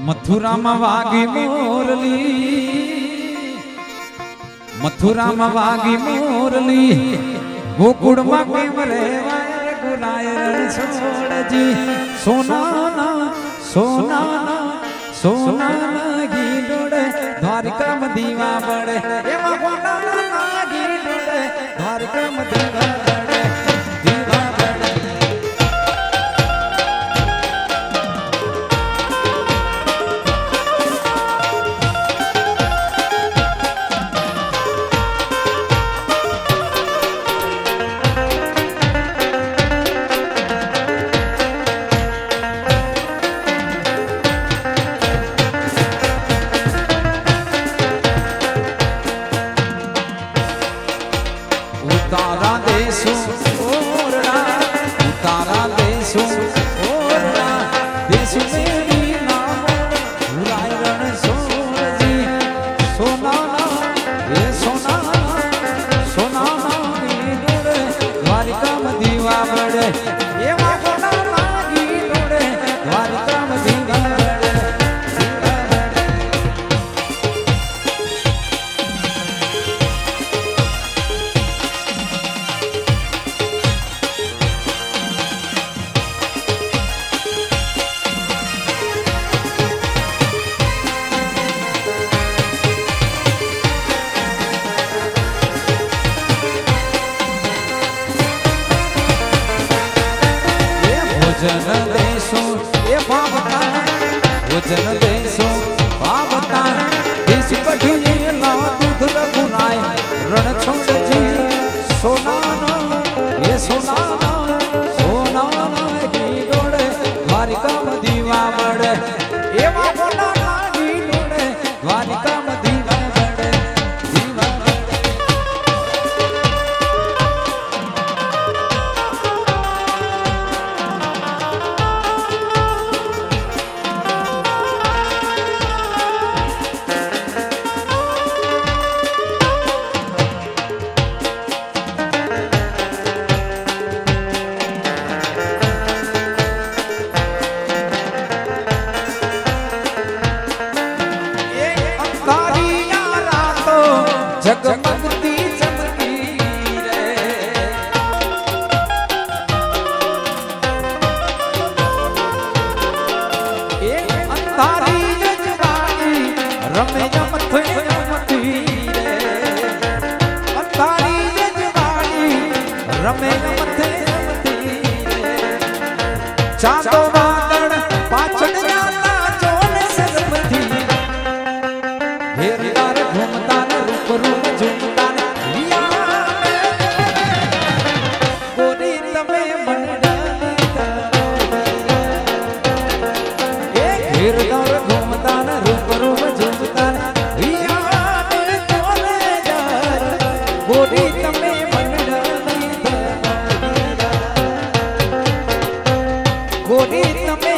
મથુરામાં વાગી મોરલી મથુરામાં વાગી મોરલી ગોકુળમાં કેમ રેવાય રે ગુલાય રણ છોડજી સોનાના સોનાના સોનાના ગીડોડે દ્વારિકામાં દીવા બળે એમાં સોનાના ગીડોડે દ્વારિકામાં ભોજન દેશો એ ભાવતા ભોજન દેશો ભાવતા દેશ કઢીએ અંધારી જજવાણી રમે જમથે જમતી રે અંધારી જજવાણી રમે જમથે જમતી રે ચાંદો bonita mesmo.